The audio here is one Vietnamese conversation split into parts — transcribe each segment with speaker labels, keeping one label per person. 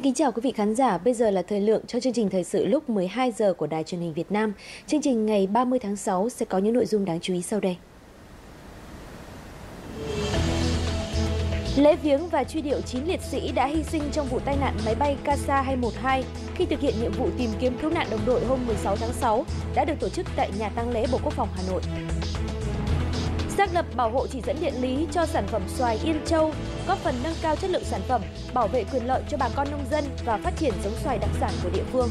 Speaker 1: Xin kính chào quý vị khán giả, bây giờ là thời lượng cho chương trình thời sự lúc 12 giờ của Đài truyền hình Việt Nam. Chương trình ngày 30 tháng 6 sẽ có những nội dung đáng chú ý sau đây. Lễ viếng và truy điệu 9 liệt sĩ đã hy sinh trong vụ tai nạn máy bay Kasa 212 khi thực hiện nhiệm vụ tìm kiếm cứu nạn đồng đội hôm 16 tháng 6 đã được tổ chức tại nhà tang lễ Bộ Quốc phòng Hà Nội. Xác lập bảo hộ chỉ dẫn địa lý cho sản phẩm xoài Yên Châu, góp phần nâng cao chất lượng sản phẩm, bảo vệ quyền lợi cho bà con nông dân và phát triển giống xoài đặc sản của địa phương.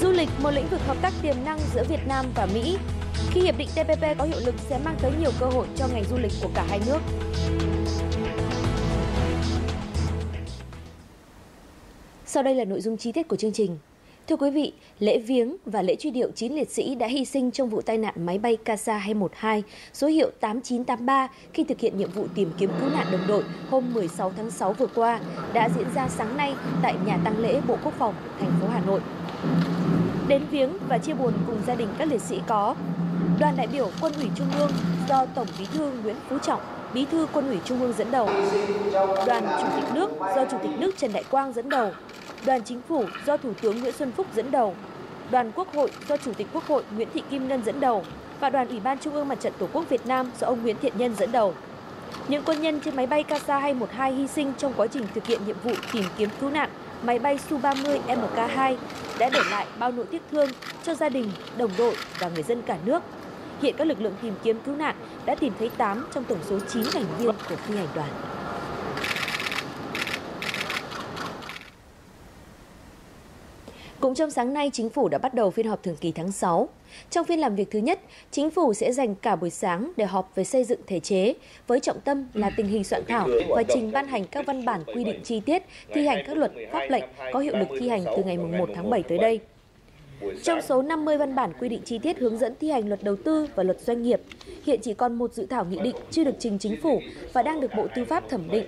Speaker 1: Du lịch một lĩnh vực hợp tác tiềm năng giữa Việt Nam và Mỹ. Khi hiệp định TPP có hiệu lực sẽ mang tới nhiều cơ hội cho ngành du lịch của cả hai nước. Sau đây là nội dung chi tiết của chương trình. Thưa quý vị, lễ viếng và lễ truy điệu 9 liệt sĩ đã hy sinh trong vụ tai nạn máy bay Kasa 212 số hiệu 8983 khi thực hiện nhiệm vụ tìm kiếm cứu nạn đồng đội hôm 16 tháng 6 vừa qua đã diễn ra sáng nay tại nhà tăng lễ Bộ Quốc phòng thành phố Hà Nội. Đến viếng và chia buồn cùng gia đình các liệt sĩ có đoàn đại biểu Quân ủy Trung ương do Tổng Bí thư Nguyễn Phú Trọng, Bí thư Quân ủy Trung ương dẫn đầu, đoàn Chủ tịch nước do Chủ tịch nước Trần Đại Quang dẫn đầu, đoàn chính phủ do Thủ tướng Nguyễn Xuân Phúc dẫn đầu, đoàn Quốc hội do Chủ tịch Quốc hội Nguyễn Thị Kim Ngân dẫn đầu và đoàn Ủy ban Trung ương Mặt trận Tổ quốc Việt Nam do ông Nguyễn Thiện Nhân dẫn đầu. Những quân nhân trên máy bay Kasa 212 hy sinh trong quá trình thực hiện nhiệm vụ tìm kiếm cứu nạn máy bay Su-30 MK2 đã để lại bao nỗi tiếc thương cho gia đình, đồng đội và người dân cả nước. Hiện các lực lượng tìm kiếm cứu nạn đã tìm thấy 8 trong tổng số 9 thành viên của phi hành đoàn. Cũng trong sáng nay, Chính phủ đã bắt đầu phiên họp thường kỳ tháng 6. Trong phiên làm việc thứ nhất, Chính phủ sẽ dành cả buổi sáng để họp về xây dựng thể chế, với trọng tâm là tình hình soạn thảo và trình ban hành các văn bản quy định chi tiết thi hành các luật pháp lệnh có hiệu lực thi hành từ ngày 1 tháng 7 tới đây. Trong số 50 văn bản quy định chi tiết hướng dẫn thi hành luật đầu tư và luật doanh nghiệp, hiện chỉ còn một dự thảo nghị định chưa được trình chính phủ và đang được Bộ Tư pháp thẩm định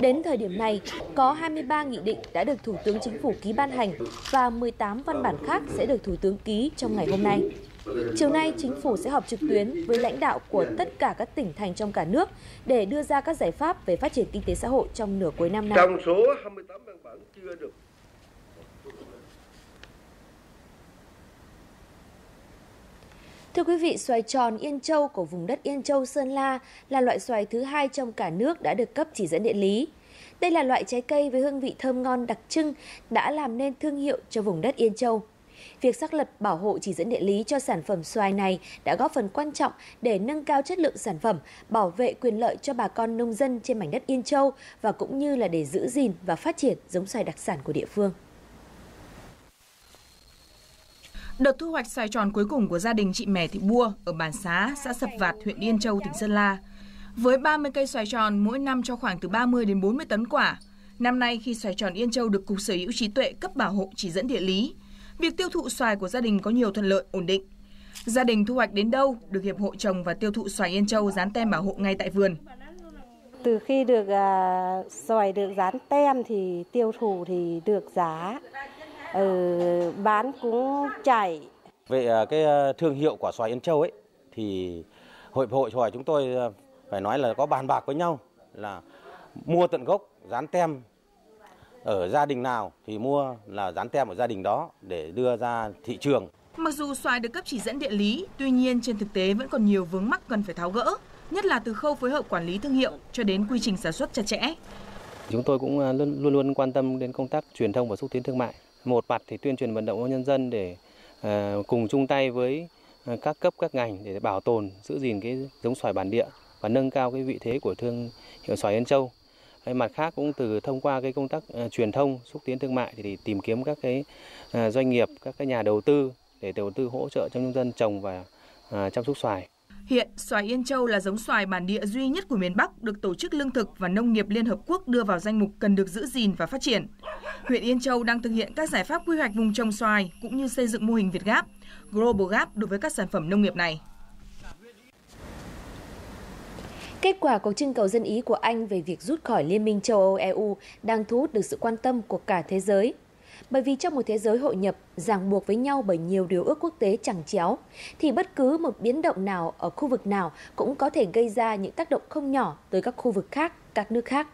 Speaker 1: Đến thời điểm này, có 23 nghị định đã được Thủ tướng Chính phủ ký ban hành và 18 văn bản khác sẽ được Thủ tướng ký trong ngày hôm nay. Chiều nay, Chính phủ sẽ họp trực tuyến với lãnh đạo của tất cả các tỉnh thành trong cả nước để đưa ra các giải pháp về phát triển kinh tế xã hội trong nửa cuối năm nay.
Speaker 2: Trong số 28 văn bản chưa được
Speaker 1: Thưa quý vị, xoài tròn Yên Châu của vùng đất Yên Châu, Sơn La là loại xoài thứ hai trong cả nước đã được cấp chỉ dẫn địa lý. Đây là loại trái cây với hương vị thơm ngon đặc trưng đã làm nên thương hiệu cho vùng đất Yên Châu. Việc xác lập bảo hộ chỉ dẫn địa lý cho sản phẩm xoài này đã góp phần quan trọng để nâng cao chất lượng sản phẩm, bảo vệ quyền lợi cho bà con nông dân trên mảnh đất Yên Châu và cũng như là để giữ gìn và phát triển giống xoài đặc sản của địa phương.
Speaker 3: Đợt thu hoạch xoài tròn cuối cùng của gia đình chị Mẻ Thị Bua ở bản Xá, xã Sập Vạt, huyện Yên Châu, tỉnh Sơn La. Với 30 cây xoài tròn mỗi năm cho khoảng từ 30 đến 40 tấn quả. Năm nay khi xoài tròn Yên Châu được Cục Sở hữu trí tuệ cấp bảo hộ chỉ dẫn địa lý, việc tiêu thụ xoài của gia đình có nhiều thuận lợi, ổn định. Gia đình thu hoạch đến đâu được Hiệp hội trồng và tiêu thụ xoài Yên Châu dán tem bảo hộ ngay tại vườn.
Speaker 4: Từ khi được uh, xoài được dán tem thì tiêu thụ thì được giá ừ, bán cũng chảy.
Speaker 5: Về cái ờ, thương hiệu quả xoài Yên Châu ấy thì hội hội xoài chúng tôi ờ, phải nói là có bàn bạc với nhau là mua tận gốc dán tem ở gia đình nào thì mua là dán tem ở gia đình đó để đưa ra thị trường.
Speaker 3: Mặc dù xoài được cấp chỉ dẫn địa lý, tuy nhiên trên thực tế vẫn còn nhiều vướng mắc cần phải tháo gỡ, nhất là từ khâu phối hợp quản lý thương hiệu cho đến quy trình sản xuất chặt chẽ.
Speaker 6: Chúng tôi cũng luôn, luôn quan tâm đến công tác truyền thông và xúc tiến thương mại một mặt thì tuyên truyền vận động nhân dân để ờ, cùng chung tay với ờ, các cấp các ngành để bảo tồn giữ gìn cái giống xoài bản địa và nâng cao cái vị thế của thương hiệu xoài Yên Châu. Mặt khác cũng từ thông qua cái công tác ờ, truyền thông xúc tiến thương mại thì tìm kiếm các cái doanh nghiệp, các cái nhà đầu tư để đầu tư hỗ trợ cho nhân dân trồng và chăm sóc xoài.
Speaker 3: Hiện, xoài Yên Châu là giống xoài bản địa duy nhất của miền Bắc được Tổ chức Lương thực và Nông nghiệp Liên Hợp Quốc đưa vào danh mục cần được giữ gìn và phát triển. Huyện Yên Châu đang thực hiện các giải pháp quy hoạch vùng trồng xoài cũng như xây dựng mô hình Việt Gap, Global Gap đối với các sản phẩm nông nghiệp này.
Speaker 1: Kết quả cuộc trưng cầu dân ý của Anh về việc rút khỏi Liên minh châu Âu EU đang thu hút được sự quan tâm của cả thế giới bởi vì trong một thế giới hội nhập ràng buộc với nhau bởi nhiều điều ước quốc tế chẳng chéo, thì bất cứ một biến động nào ở khu vực nào cũng có thể gây ra những tác động không nhỏ tới các khu vực khác, các nước khác.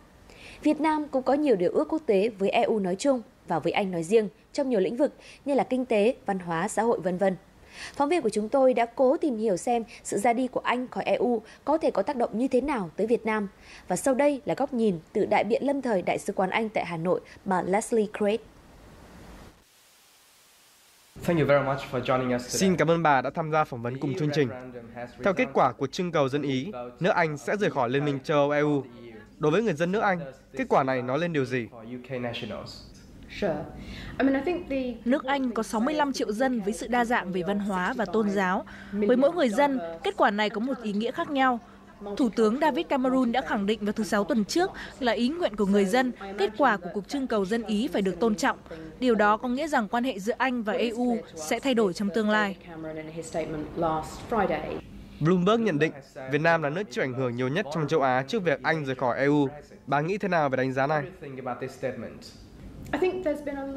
Speaker 1: Việt Nam cũng có nhiều điều ước quốc tế với EU nói chung và với Anh nói riêng trong nhiều lĩnh vực như là kinh tế, văn hóa, xã hội vân vân. Phóng viên của chúng tôi đã cố tìm hiểu xem sự ra đi của Anh khỏi EU có thể có tác động như thế nào tới Việt Nam. Và sau đây là góc nhìn từ đại biện lâm thời Đại sứ quán Anh tại Hà Nội, bà Leslie Craig.
Speaker 7: Xin cảm ơn bà đã tham gia phỏng vấn cùng chương trình. Theo kết quả của trưng cầu dân Ý, nước Anh sẽ rời khỏi Liên minh châu Âu EU. Đối với người dân nước Anh, kết quả này nói lên điều gì?
Speaker 8: Nước Anh có 65 triệu dân với sự đa dạng về văn hóa và tôn giáo. Với mỗi người dân, kết quả này có một ý nghĩa khác nhau. Thủ tướng David Cameron đã khẳng định vào thứ Sáu tuần trước là ý nguyện của người dân, kết quả của cuộc trưng cầu dân Ý phải được tôn trọng. Điều đó có nghĩa rằng quan hệ giữa Anh và EU sẽ thay đổi trong tương lai.
Speaker 7: Bloomberg nhận định Việt Nam là nước chịu ảnh hưởng nhiều nhất trong châu Á trước việc Anh rời khỏi EU. Bà nghĩ thế nào về đánh giá này?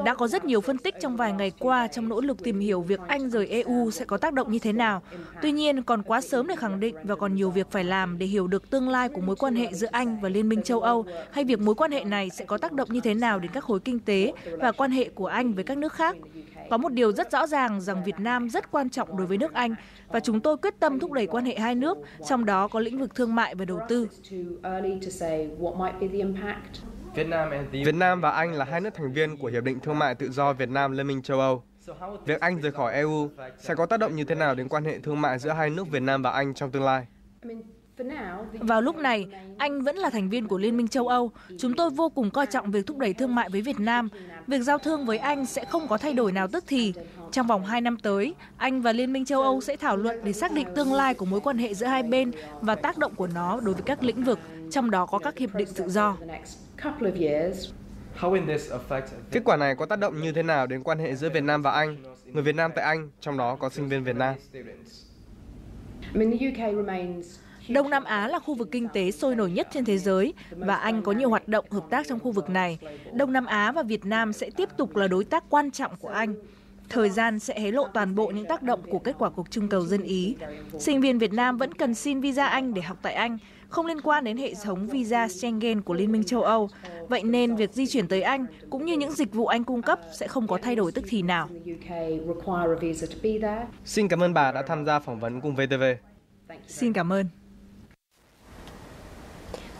Speaker 8: Đã có rất nhiều phân tích trong vài ngày qua trong nỗ lực tìm hiểu việc Anh rời EU sẽ có tác động như thế nào. Tuy nhiên, còn quá sớm để khẳng định và còn nhiều việc phải làm để hiểu được tương lai của mối quan hệ giữa Anh và Liên minh châu Âu hay việc mối quan hệ này sẽ có tác động như thế nào đến các khối kinh tế và quan hệ của Anh với các nước khác. Có một điều rất rõ ràng rằng Việt Nam rất quan trọng đối với nước Anh và chúng tôi quyết tâm thúc đẩy quan hệ hai nước, trong đó có lĩnh vực thương mại và đầu tư.
Speaker 7: Việt Nam và Anh là hai nước thành viên của Hiệp định Thương mại Tự do Việt Nam Liên minh châu Âu. Việc Anh rời khỏi EU sẽ có tác động như thế nào đến quan hệ thương mại giữa hai nước Việt Nam và Anh trong tương lai?
Speaker 8: Vào lúc này, Anh vẫn là thành viên của Liên minh châu Âu. Chúng tôi vô cùng coi trọng việc thúc đẩy thương mại với Việt Nam. Việc giao thương với Anh sẽ không có thay đổi nào tức thì. Trong vòng 2 năm tới, Anh và Liên minh châu Âu sẽ thảo luận để xác định tương lai của mối quan hệ giữa hai bên và tác động của nó đối với các lĩnh vực, trong đó có các hiệp định tự do.
Speaker 7: Kết quả này có tác động như thế nào đến quan hệ giữa Việt Nam và Anh, người Việt Nam tại Anh, trong đó có sinh viên Việt Nam?
Speaker 8: Đông Nam Á là khu vực kinh tế sôi nổi nhất trên thế giới và Anh có nhiều hoạt động hợp tác trong khu vực này. Đông Nam Á và Việt Nam sẽ tiếp tục là đối tác quan trọng của Anh. Thời gian sẽ hé lộ toàn bộ những tác động của kết quả cuộc trưng cầu dân Ý. Sinh viên Việt Nam vẫn cần xin visa Anh để học tại Anh, không liên quan đến hệ thống visa Schengen của Liên minh châu Âu. Vậy nên việc di chuyển tới Anh cũng như những dịch vụ Anh cung cấp sẽ không có thay đổi tức thì nào.
Speaker 7: Xin cảm ơn bà đã tham gia phỏng vấn cùng VTV.
Speaker 8: Xin cảm ơn.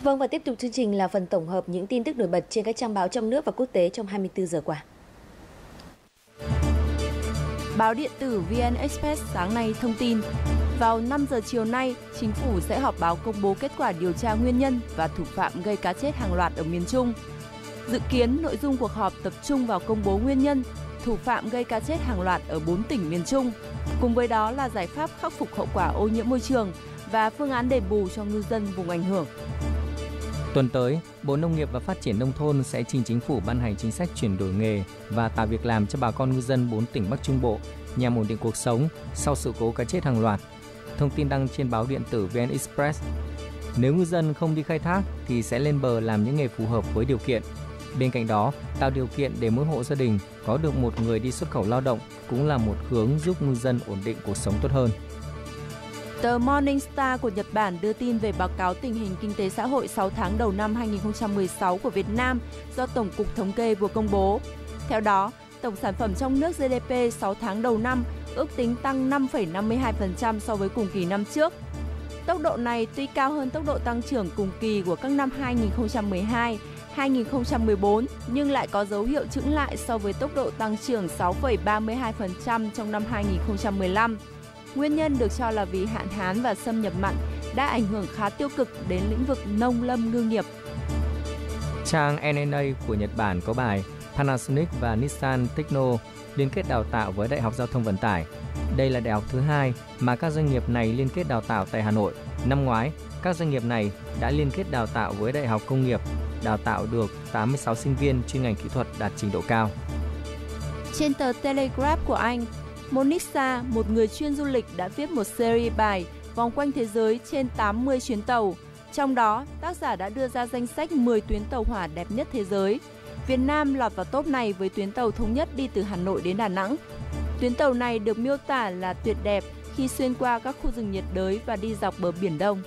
Speaker 1: Vâng và tiếp tục chương trình là phần tổng hợp những tin tức nổi bật trên các trang báo trong nước và quốc tế trong 24 giờ qua.
Speaker 9: Báo điện tử VN Express sáng nay thông tin, vào 5 giờ chiều nay, chính phủ sẽ họp báo công bố kết quả điều tra nguyên nhân và thủ phạm gây cá chết hàng loạt ở miền Trung. Dự kiến nội dung cuộc họp tập trung vào công bố nguyên nhân, thủ phạm gây cá chết hàng loạt ở 4 tỉnh miền Trung. Cùng với đó là giải pháp khắc phục hậu quả ô nhiễm môi trường và phương án đền bù cho ngư dân vùng ảnh hưởng.
Speaker 10: Tuần tới, Bộ Nông nghiệp và Phát triển Nông thôn sẽ trình chính phủ ban hành chính sách chuyển đổi nghề và tạo việc làm cho bà con ngư dân 4 tỉnh Bắc Trung Bộ nhằm ổn định cuộc sống sau sự cố cá chết hàng loạt. Thông tin đăng trên báo điện tử VN Express. Nếu ngư dân không đi khai thác thì sẽ lên bờ làm những nghề phù hợp với điều kiện. Bên cạnh đó, tạo điều kiện để mỗi hộ gia đình có được một người đi xuất khẩu lao động cũng là một hướng giúp ngư dân ổn định cuộc sống tốt hơn.
Speaker 9: Tờ Morning Star của Nhật Bản đưa tin về báo cáo tình hình kinh tế xã hội 6 tháng đầu năm 2016 của Việt Nam do Tổng cục Thống kê vừa công bố. Theo đó, tổng sản phẩm trong nước GDP 6 tháng đầu năm ước tính tăng 5,52% so với cùng kỳ năm trước. Tốc độ này tuy cao hơn tốc độ tăng trưởng cùng kỳ của các năm 2012, 2014 nhưng lại có dấu hiệu chững lại so với tốc độ tăng trưởng 6,32% trong năm 2015. Nguyên nhân được cho là vì hạn hán và xâm nhập mặn đã ảnh hưởng khá tiêu cực đến lĩnh vực nông lâm ngư nghiệp.
Speaker 10: Trang NNA của Nhật Bản có bài Panasonic và Nissan Techno liên kết đào tạo với Đại học Giao thông Vận tải. Đây là đại học thứ hai mà các doanh nghiệp này liên kết đào tạo tại Hà Nội. Năm ngoái, các doanh nghiệp này đã liên kết đào tạo với Đại học Công nghiệp, đào tạo được 86 sinh viên chuyên ngành kỹ thuật đạt trình độ cao.
Speaker 9: Trên tờ Telegraph của Anh, Monisa, một người chuyên du lịch đã viết một series bài vòng quanh thế giới trên 80 chuyến tàu. Trong đó, tác giả đã đưa ra danh sách 10 tuyến tàu hỏa đẹp nhất thế giới. Việt Nam lọt vào top này với tuyến tàu thống nhất đi từ Hà Nội đến Đà Nẵng. Tuyến tàu này được miêu tả là tuyệt đẹp khi xuyên qua các khu rừng nhiệt đới và đi dọc bờ Biển Đông.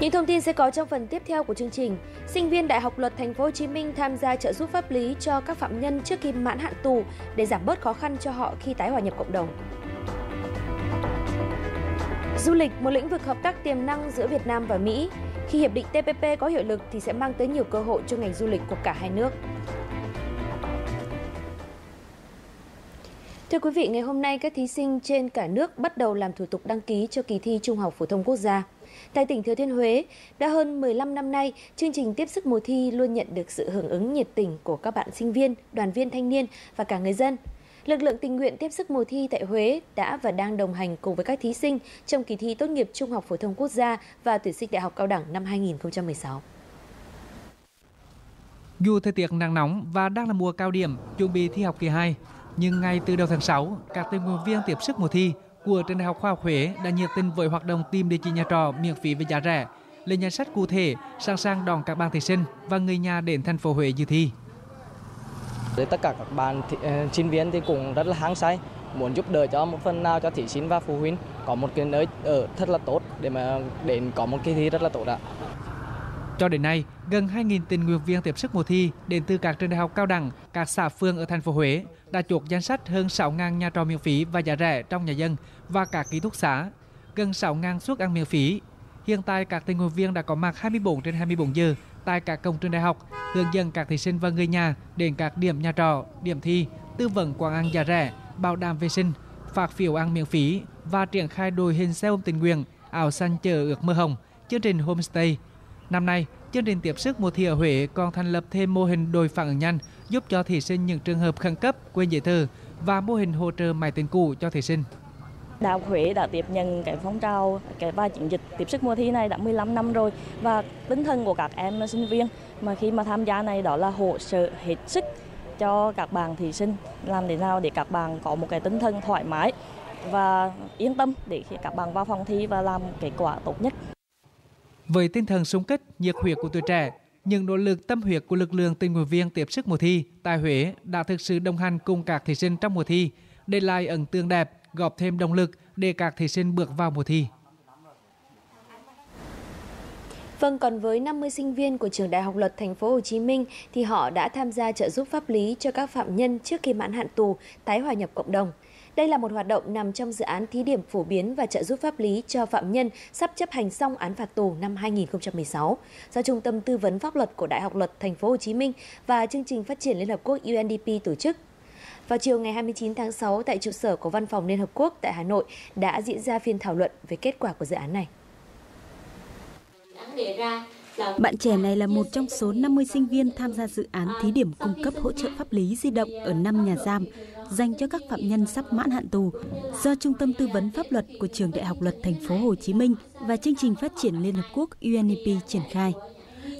Speaker 1: Những thông tin sẽ có trong phần tiếp theo của chương trình. Sinh viên Đại học Luật Thành phố Hồ Chí Minh tham gia trợ giúp pháp lý cho các phạm nhân trước khi mãn hạn tù để giảm bớt khó khăn cho họ khi tái hòa nhập cộng đồng. Du lịch, một lĩnh vực hợp tác tiềm năng giữa Việt Nam và Mỹ. Khi hiệp định TPP có hiệu lực thì sẽ mang tới nhiều cơ hội cho ngành du lịch của cả hai nước. Thưa quý vị, ngày hôm nay các thí sinh trên cả nước bắt đầu làm thủ tục đăng ký cho kỳ thi Trung học phổ thông quốc gia. Tại tỉnh Thừa Thiên Huế, đã hơn 15 năm nay, chương trình tiếp sức mùa thi luôn nhận được sự hưởng ứng nhiệt tình của các bạn sinh viên, đoàn viên thanh niên và cả người dân. Lực lượng tình nguyện tiếp sức mùa thi tại Huế đã và đang đồng hành cùng với các thí sinh trong kỳ thi tốt nghiệp Trung học phổ thông quốc gia và tuyển sinh đại học cao đẳng năm 2016.
Speaker 11: Dù thời tiết nắng nóng và đang là mùa cao điểm chuẩn bị thi học kỳ 2, nhưng ngay từ đầu tháng 6, các tình nguyện viên tiếp sức mùa thi của trường Đại học Khoa học Huế đã nhiệt tình với hoạt động tìm địa chỉ nhà trọ miễn phí với giá rẻ, lên danh sách cụ thể, sẵn sàng đón các bạn thí sinh và người nhà đến thành phố Huế dự thi.
Speaker 12: Để tất cả các bạn thị, uh, sinh viên thì cũng rất là hăng say, muốn giúp đỡ cho một phần nào cho thí sinh và phụ huynh có một cái nơi ở thật là tốt để mà đến có một kỳ thi rất là tốt ạ.
Speaker 11: Cho đến nay, gần 2.000 tình nguyện viên tiếp sức mùa thi đến từ các trường đại học cao đẳng, các xã phường ở thành phố Huế đã chốt danh sách hơn 6.000 nhà trọ miễn phí và giá rẻ trong nhà dân và các ký túc xá, gần 6.000 suất ăn miễn phí. Hiện tại các tình nguyện viên đã có mặt 24 trên 24 giờ tại các công trường đại học, hướng dẫn các thí sinh và người nhà đến các điểm nhà trọ, điểm thi, tư vấn quán ăn giá rẻ, bảo đảm vệ sinh, phát phiếu ăn miễn phí và triển khai đội hình xe ôm tình nguyện ảo xanh chờ ước mơ hồng, chương trình homestay. Năm nay, chương trình tiếp sức mùa thi ở Huế còn thành lập thêm mô hình đội phản ứng nhanh giúp cho thí sinh những trường hợp khẩn cấp quên giấy tờ và mô hình hỗ trợ máy tính cũ cho thí sinh.
Speaker 13: Đại học Huế đã tiếp nhận cái phong trào cái và chiến dịch tiếp sức mùa thi này đã 15 năm rồi và tinh thần của các em sinh viên mà khi mà tham gia này đó là hỗ trợ hết sức cho các bạn thí sinh làm thế nào để các bạn có một cái tinh thần thoải mái và yên tâm để khi các bạn vào phòng thi và làm kết quả tốt nhất.
Speaker 11: Với tinh thần sung kích, nhiệt huyết của tuổi trẻ, những nỗ lực tâm huyết của lực lượng tình nguyện viên tiếp sức mùa thi tại Huế đã thực sự đồng hành cùng các thí sinh trong mùa thi, để lại ấn tượng đẹp, góp thêm động lực để các thí sinh bước vào mùa thi.
Speaker 1: Vâng, còn với 50 sinh viên của trường Đại học Luật Thành phố Hồ Chí Minh thì họ đã tham gia trợ giúp pháp lý cho các phạm nhân trước khi mãn hạn tù tái hòa nhập cộng đồng. Đây là một hoạt động nằm trong dự án thí điểm phổ biến và trợ giúp pháp lý cho phạm nhân sắp chấp hành xong án phạt tù năm 2016 do Trung tâm Tư vấn Pháp luật của Đại học Luật Thành phố Hồ Chí Minh và chương trình phát triển Liên hợp quốc UNDP tổ chức. Vào chiều ngày 29 tháng 6 tại trụ sở của Văn phòng Liên hợp quốc tại Hà Nội đã diễn ra phiên thảo luận về kết quả của dự án này.
Speaker 14: Bạn trẻ này là một trong số 50 sinh viên tham gia dự án thí điểm cung cấp hỗ trợ pháp lý di động ở 5 nhà giam, dành cho các phạm nhân sắp mãn hạn tù, do Trung tâm Tư vấn Pháp luật của Trường Đại học Luật Thành phố Hồ Chí Minh và chương trình phát triển Liên Hợp Quốc UNDP triển khai.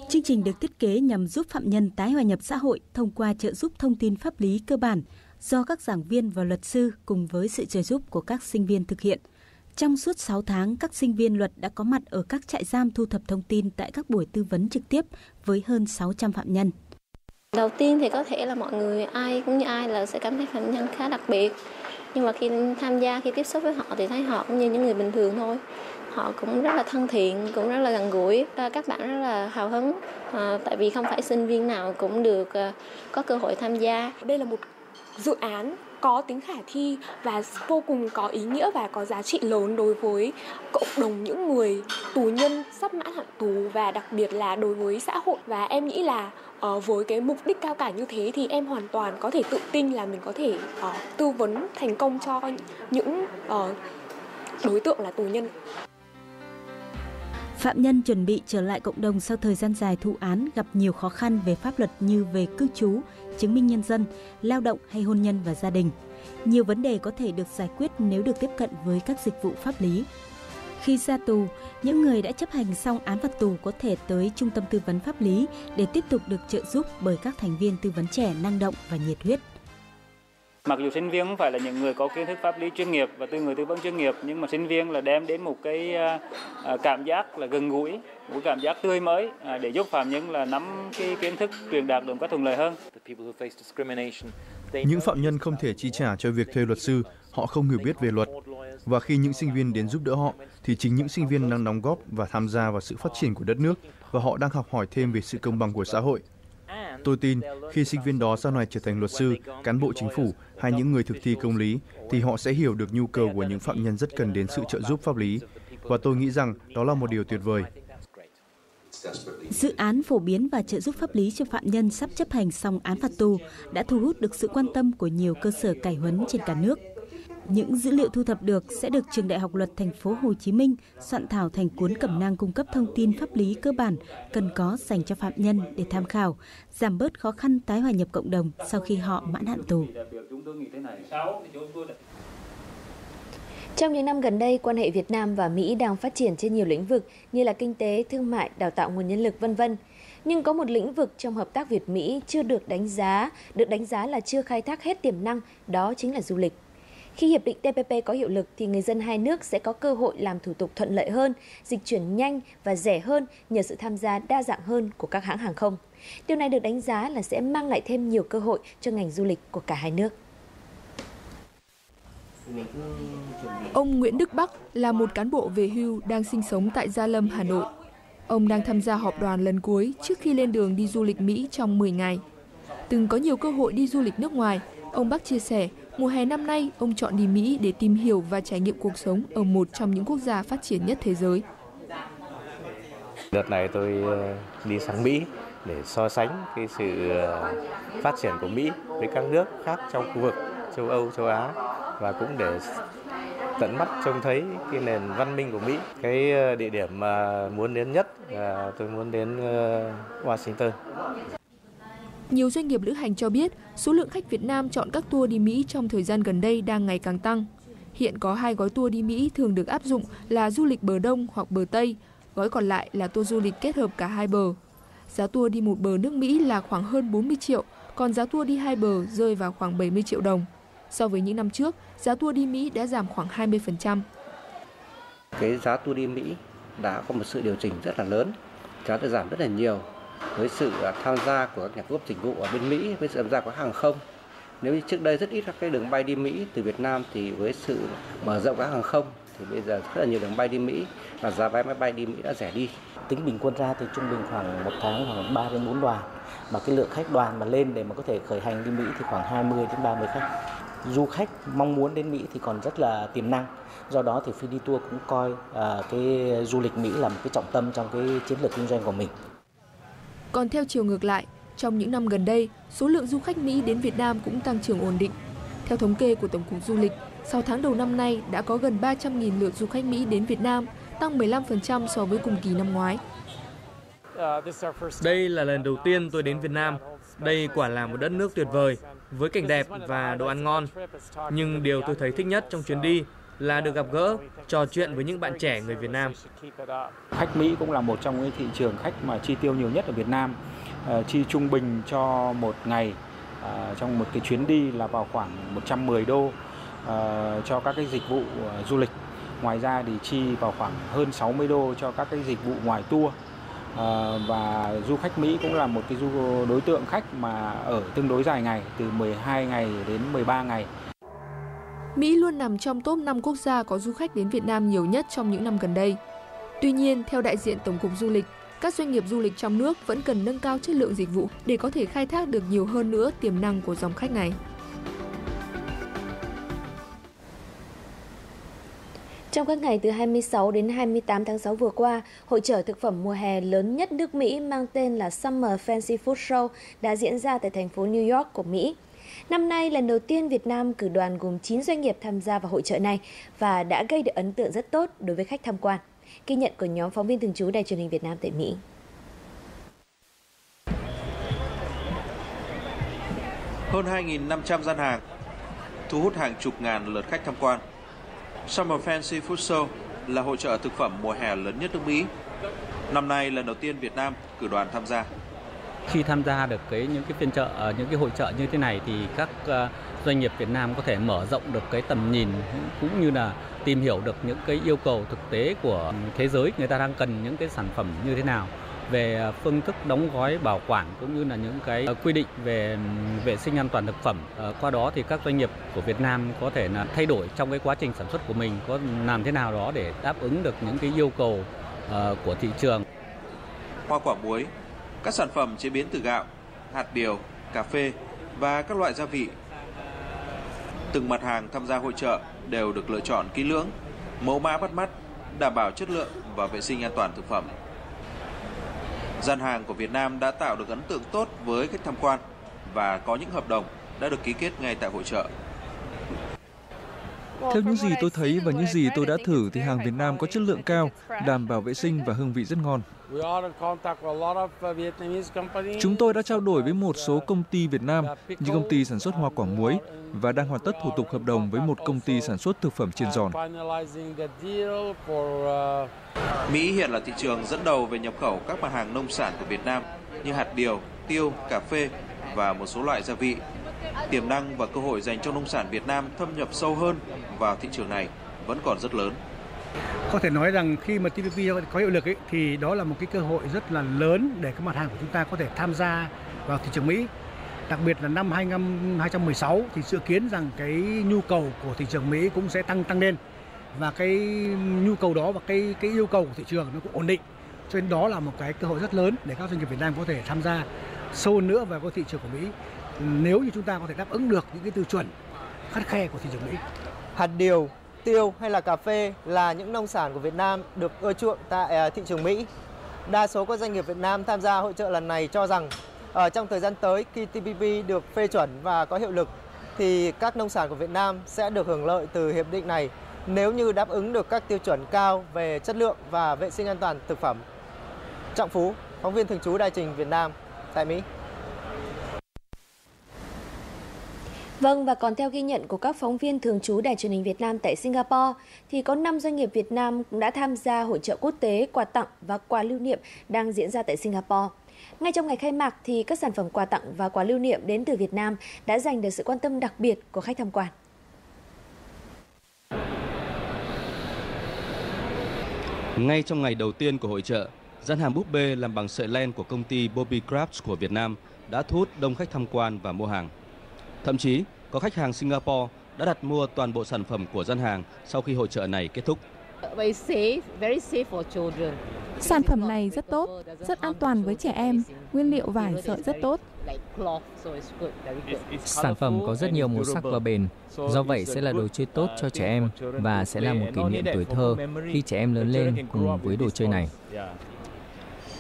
Speaker 14: Chương trình được thiết kế nhằm giúp phạm nhân tái hòa nhập xã hội thông qua trợ giúp thông tin pháp lý cơ bản do các giảng viên và luật sư cùng với sự trợ giúp của các sinh viên thực hiện. Trong suốt 6 tháng, các sinh viên luật đã có mặt ở các trại giam thu thập thông tin tại các buổi tư vấn trực tiếp với hơn 600 phạm nhân.
Speaker 15: Đầu tiên thì có thể là mọi người ai cũng như ai là sẽ cảm thấy phạm nhân khá đặc biệt. Nhưng mà khi tham gia, khi tiếp xúc với họ thì thấy họ cũng như những người bình thường thôi. Họ cũng rất là thân thiện, cũng rất là gần gũi. Các bạn rất là hào hứng, à, tại vì không phải sinh viên nào cũng được à, có cơ hội tham gia.
Speaker 16: Đây là một dự án có tính khả thi và vô cùng có ý nghĩa và có giá trị lớn đối với cộng đồng những người tù nhân sắp mãn hạn tù và đặc biệt là đối với xã hội. Và em nghĩ là uh, với cái mục đích cao cả như thế thì em hoàn toàn có thể tự tin là mình có thể uh, tư vấn thành công cho những uh, đối tượng là tù nhân.
Speaker 14: Phạm nhân chuẩn bị trở lại cộng đồng sau thời gian dài thụ án gặp nhiều khó khăn về pháp luật như về cư trú, chứng minh nhân dân, lao động hay hôn nhân và gia đình. Nhiều vấn đề có thể được giải quyết nếu được tiếp cận với các dịch vụ pháp lý. Khi ra tù, những người đã chấp hành xong án phạt tù có thể tới trung tâm tư vấn pháp lý để tiếp tục được trợ giúp bởi các thành viên tư vấn trẻ năng động và nhiệt huyết.
Speaker 17: Mặc dù sinh viên không phải là những người có kiến thức pháp lý chuyên nghiệp và từ người tư vấn chuyên nghiệp nhưng mà sinh viên là đem đến một cái à, à, cảm giác là gần gũi, một cảm giác tươi mới à, để giúp phạm nhân là nắm cái kiến thức truyền đạt được một cách thuận lợi hơn.
Speaker 18: Những phạm nhân không thể chi trả cho việc thuê luật sư, họ không hiểu biết về luật. Và khi những sinh viên đến giúp đỡ họ, thì chính những sinh viên đang đóng góp và tham gia vào sự phát triển của đất nước và họ đang học hỏi thêm về sự công bằng của xã hội. Tôi tin khi sinh viên đó sau này trở thành luật sư, cán bộ chính phủ hay những người thực thi công lý, thì họ sẽ hiểu được nhu cầu của những phạm nhân rất cần đến sự trợ giúp pháp lý. Và tôi nghĩ rằng đó là một điều tuyệt vời.
Speaker 14: Dự án phổ biến và trợ giúp pháp lý cho phạm nhân sắp chấp hành xong án phạt tù đã thu hút được sự quan tâm của nhiều cơ sở cải huấn trên cả nước. Những dữ liệu thu thập được sẽ được Trường Đại học Luật Thành phố Hồ Chí Minh soạn thảo thành cuốn cẩm nang cung cấp thông tin pháp lý cơ bản cần có dành cho phạm nhân để tham khảo, giảm bớt khó khăn tái hòa nhập cộng đồng sau khi họ mãn hạn tù.
Speaker 1: Trong những năm gần đây, quan hệ Việt Nam và Mỹ đang phát triển trên nhiều lĩnh vực như là kinh tế, thương mại, đào tạo nguồn nhân lực vân vân. Nhưng có một lĩnh vực trong hợp tác Việt Mỹ chưa được đánh giá, được đánh giá là chưa khai thác hết tiềm năng, đó chính là du lịch. Khi hiệp định TPP có hiệu lực thì người dân hai nước sẽ có cơ hội làm thủ tục thuận lợi hơn, dịch chuyển nhanh và rẻ hơn nhờ sự tham gia đa dạng hơn của các hãng hàng không. Điều này được đánh giá là sẽ mang lại thêm nhiều cơ hội cho ngành du lịch của cả hai nước.
Speaker 19: Ông Nguyễn Đức Bắc là một cán bộ về hưu đang sinh sống tại Gia Lâm, Hà Nội. Ông đang tham gia họp đoàn lần cuối trước khi lên đường đi du lịch Mỹ trong 10 ngày. Từng có nhiều cơ hội đi du lịch nước ngoài, ông Bắc chia sẻ Mùa hè năm nay, ông chọn đi Mỹ để tìm hiểu và trải nghiệm cuộc sống ở một trong những quốc gia phát triển nhất thế giới.
Speaker 4: Đợt này tôi ờ, đi sang Mỹ để so sánh cái sự ờ, phát triển của Mỹ với các nước khác trong khu vực châu Âu, châu Á và cũng để tận mắt trông thấy cái nền văn minh của Mỹ. Cái ờ, địa điểm mà muốn đến nhất là tôi muốn đến Washington.
Speaker 19: Nhiều doanh nghiệp lữ hành cho biết số lượng khách Việt Nam chọn các tour đi Mỹ trong thời gian gần đây đang ngày càng tăng. Hiện có hai gói tour đi Mỹ thường được áp dụng là du lịch bờ Đông hoặc bờ Tây, gói còn lại là tour du lịch kết hợp cả hai bờ. Giá tour đi một bờ nước Mỹ là khoảng hơn 40 triệu, còn giá tour đi hai bờ rơi vào khoảng 70 triệu đồng. So với những năm trước, giá tour đi Mỹ đã giảm khoảng 20%.
Speaker 20: Cái giá tour đi Mỹ đã có một sự điều chỉnh rất là lớn, giá đã giảm rất là nhiều với sự à, tham gia của các nhà cung cấp dịch vụ ở bên Mỹ, với sự tham gia của hàng không. Nếu như trước đây rất ít các cái đường bay đi Mỹ từ Việt Nam thì với sự mở rộng các hàng không thì bây giờ rất là nhiều đường bay đi Mỹ và giá vé máy bay đi Mỹ đã rẻ đi.
Speaker 21: Tính bình quân ra thì trung bình khoảng một tháng khoảng 3 đến 4 đoàn. Mà cái lượng khách đoàn mà lên để mà có thể khởi hành đi Mỹ thì khoảng 20 đến 30 khách. Du khách mong muốn đến Mỹ thì còn rất là tiềm năng. Do đó thì Phi đi tour cũng coi uh, cái du lịch Mỹ là một cái trọng tâm trong cái chiến lược kinh doanh của mình.
Speaker 19: Còn theo chiều ngược lại, trong những năm gần đây, số lượng du khách Mỹ đến Việt Nam cũng tăng trưởng ổn định. Theo thống kê của Tổng cục Du lịch, sau tháng đầu năm nay đã có gần 300.000 lượt du khách Mỹ đến Việt Nam, tăng 15% so với cùng kỳ năm ngoái.
Speaker 22: Đây là lần đầu tiên tôi đến Việt Nam. Đây quả là một đất nước tuyệt vời, với cảnh đẹp và đồ ăn ngon. Nhưng điều tôi thấy thích nhất trong chuyến đi là được gặp gỡ, trò chuyện với những bạn trẻ người Việt Nam.
Speaker 23: Khách Mỹ cũng là một trong những thị trường khách mà chi tiêu nhiều nhất ở Việt Nam. Ờ, chi trung bình cho một ngày ờ, trong một cái chuyến đi là vào khoảng 110 đô ờ, cho các cái dịch vụ du lịch. Ngoài ra thì chi vào khoảng hơn 60 đô cho các cái dịch vụ ngoài tour. Và du khách Mỹ cũng là một cái du đối tượng khách mà ở tương đối dài ngày từ 12 ngày đến 13 ngày
Speaker 19: Mỹ luôn nằm trong top 5 quốc gia có du khách đến Việt Nam nhiều nhất trong những năm gần đây. Tuy nhiên, theo đại diện Tổng cục Du lịch, các doanh nghiệp du lịch trong nước vẫn cần nâng cao chất lượng dịch vụ để có thể khai thác được nhiều hơn nữa tiềm năng của dòng khách này.
Speaker 1: Trong các ngày từ 26 đến 28 tháng 6 vừa qua, hội trợ thực phẩm mùa hè lớn nhất nước Mỹ mang tên là Summer Fancy Food Show đã diễn ra tại thành phố New York của Mỹ. Năm nay, lần đầu tiên Việt Nam cử đoàn gồm 9 doanh nghiệp tham gia vào hội trợ này và đã gây được ấn tượng rất tốt đối với khách tham quan. Ghi nhận của nhóm phóng viên thường trú Đài truyền hình Việt Nam tại Mỹ.
Speaker 24: Hơn 2.500 gian hàng, thu hút hàng chục ngàn lượt khách tham quan. Summer Fancy Food Show là hội trợ thực phẩm mùa hè lớn nhất nước Mỹ. Năm nay lần đầu tiên Việt Nam cử đoàn tham gia
Speaker 25: khi tham gia được cái những cái phiên chợ ờ, những cái hội trợ như thế này thì các ờ, doanh nghiệp Việt Nam có thể mở rộng được cái tầm nhìn cũng như là tìm hiểu được những cái yêu cầu thực tế của thế giới người ta đang cần những cái sản phẩm như thế nào về ờ, phương thức đóng gói bảo quản cũng như là những cái quy định về vệ sinh an toàn thực phẩm. Qua đó thì các doanh nghiệp của Việt Nam có thể là thay đổi trong cái quá trình sản xuất của mình có làm thế nào đó để đáp ứng được những cái yêu cầu của thị trường.
Speaker 24: Hoa quả muối, các sản phẩm chế biến từ gạo, hạt điều, cà phê và các loại gia vị. Từng mặt hàng tham gia hội trợ đều được lựa chọn kỹ lưỡng, mẫu mã bắt mắt, đảm bảo chất lượng và vệ sinh an toàn thực phẩm. Gian hàng của Việt Nam đã tạo được ấn tượng tốt với khách tham quan và có những hợp đồng đã được ký kết ngay tại hội trợ.
Speaker 26: Theo những gì tôi thấy và những gì tôi đã thử thì hàng Việt Nam có chất lượng cao, đảm bảo vệ sinh và hương vị rất ngon. Chúng tôi đã trao đổi với một số công ty Việt Nam như công ty sản xuất hoa quả muối và đang hoàn tất thủ tục hợp đồng với một công ty sản xuất thực phẩm chiên giòn.
Speaker 24: Mỹ hiện là thị trường dẫn đầu về nhập khẩu các mặt hàng nông sản của Việt Nam như hạt điều, tiêu, cà phê và một số loại gia vị. Tiềm năng và cơ hội dành cho nông sản Việt Nam thâm nhập sâu hơn vào thị trường này vẫn còn rất lớn.
Speaker 27: Có thể nói rằng khi mà TPP có hiệu lực ấy, thì đó là một cái cơ hội rất là lớn để các mặt hàng của chúng ta có thể tham gia vào thị trường Mỹ. Đặc biệt là năm 2016 thì dự kiến rằng cái nhu cầu của thị trường Mỹ cũng sẽ tăng tăng lên và cái nhu cầu đó và cái cái yêu cầu của thị trường nó cũng ổn định. Cho nên đó là một cái cơ hội rất lớn để các doanh nghiệp Việt Nam có thể tham gia sâu hơn nữa vào cái thị trường của Mỹ nếu như chúng ta có thể đáp ứng được những cái tiêu chuẩn khắt khe của thị trường Mỹ.
Speaker 28: Hạt điều, tiêu hay là cà phê là những nông sản của Việt Nam được ưa chuộng tại à, thị trường Mỹ. Đa số các doanh nghiệp Việt Nam tham gia hội trợ lần này cho rằng ở trong thời gian tới khi TPP được phê chuẩn và có hiệu lực thì các nông sản của Việt Nam sẽ được hưởng lợi từ hiệp định này nếu như đáp ứng được các tiêu chuẩn cao về chất lượng và vệ sinh an toàn thực phẩm. Trọng Phú, phóng viên thường trú Đại Trình Việt Nam tại Mỹ.
Speaker 1: Vâng và còn theo ghi nhận của các phóng viên thường trú Đài truyền hình Việt Nam tại Singapore thì có 5 doanh nghiệp Việt Nam cũng đã tham gia hội trợ quốc tế quà tặng và quà lưu niệm đang diễn ra tại Singapore. Ngay trong ngày khai mạc thì các sản phẩm quà tặng và quà lưu niệm đến từ Việt Nam đã giành được sự quan tâm đặc biệt của khách tham quan.
Speaker 29: Ngay trong ngày đầu tiên của hội trợ, gian hàng búp bê làm bằng sợi len của công ty Bobby Crafts của Việt Nam đã thu hút đông khách tham quan và mua hàng. Thậm chí, có khách hàng Singapore đã đặt mua toàn bộ sản phẩm của gian hàng sau khi hội trợ này kết thúc.
Speaker 30: Sản phẩm này rất tốt, rất an toàn với trẻ em, nguyên liệu vải sợi rất tốt.
Speaker 10: Sản phẩm có rất nhiều màu sắc và bền, do vậy sẽ là đồ chơi tốt cho trẻ em và sẽ là một kỷ niệm tuổi thơ khi trẻ em lớn lên cùng với đồ chơi này.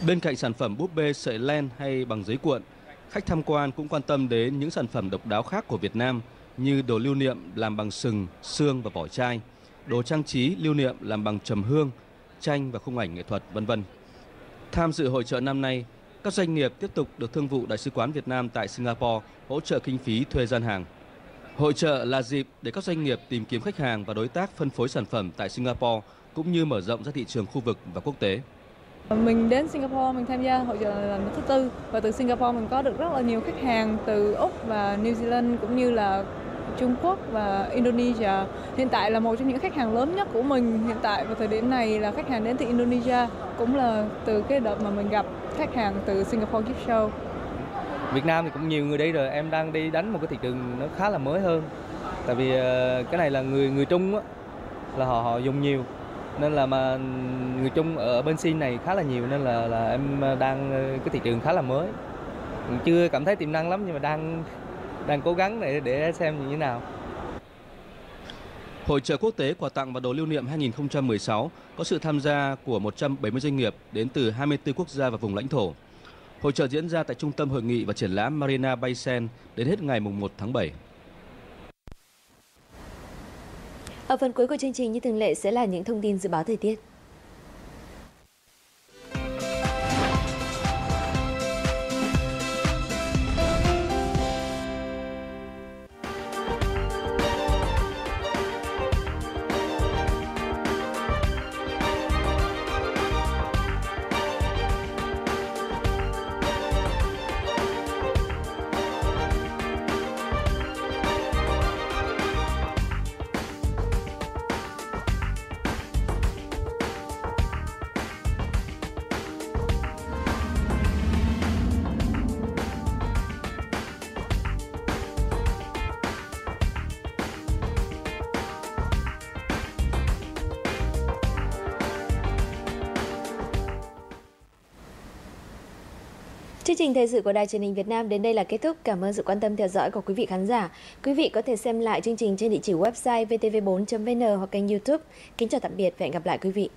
Speaker 29: Bên cạnh sản phẩm búp bê sợi len hay bằng giấy cuộn, khách tham quan cũng quan tâm đến những sản phẩm độc đáo khác của Việt Nam như đồ lưu niệm làm bằng sừng, xương và vỏ chai, đồ trang trí lưu niệm làm bằng trầm hương, tranh và khung ảnh nghệ thuật, vân vân. Tham dự hội trợ năm nay, các doanh nghiệp tiếp tục được Thương vụ Đại sứ quán Việt Nam tại Singapore hỗ trợ kinh phí thuê gian hàng. Hội trợ là dịp để các doanh nghiệp tìm kiếm khách hàng và đối tác phân phối sản phẩm tại Singapore cũng như mở rộng ra thị trường khu vực và quốc tế.
Speaker 31: Mình đến Singapore mình tham gia hội trợ là lần thứ tư và từ Singapore mình có được rất là nhiều khách hàng từ Úc và New Zealand cũng như là Trung Quốc và Indonesia. Hiện tại là một trong những khách hàng lớn nhất của mình hiện tại vào thời điểm này là khách hàng đến từ Indonesia cũng là từ cái đợt mà mình gặp khách hàng từ Singapore Gift Show.
Speaker 32: Việt Nam thì cũng nhiều người đi rồi, em đang đi đánh một cái thị trường nó khá là mới hơn. Tại vì ờ, cái này là người người Trung á, là họ họ dùng nhiều nên là mà người Trung ở bên Xin này khá là nhiều, nên là là em đang ờ, cái thị trường khá là mới chưa cảm thấy tiềm năng lắm nhưng mà đang đang cố gắng để để xem như thế nào.
Speaker 29: Hội trợ quốc tế quà tặng và đồ lưu niệm 2016 có sự tham gia của 170 doanh nghiệp đến từ 24 quốc gia và vùng lãnh thổ. Hội trợ diễn ra tại Trung tâm Hội nghị và Triển lãm Marina Bay Sands đến hết ngày 1 tháng 7.
Speaker 1: Ở phần cuối của chương trình, như thường lệ sẽ là những thông tin dự báo thời tiết. Chương trình thời sự của Đài truyền hình Việt Nam đến đây là kết thúc. Cảm ơn sự quan tâm theo dõi của quý vị khán giả. Quý vị có thể xem lại chương trình trên địa chỉ website vtv4.vn hoặc kênh YouTube. Kính chào tạm biệt và hẹn gặp lại quý vị.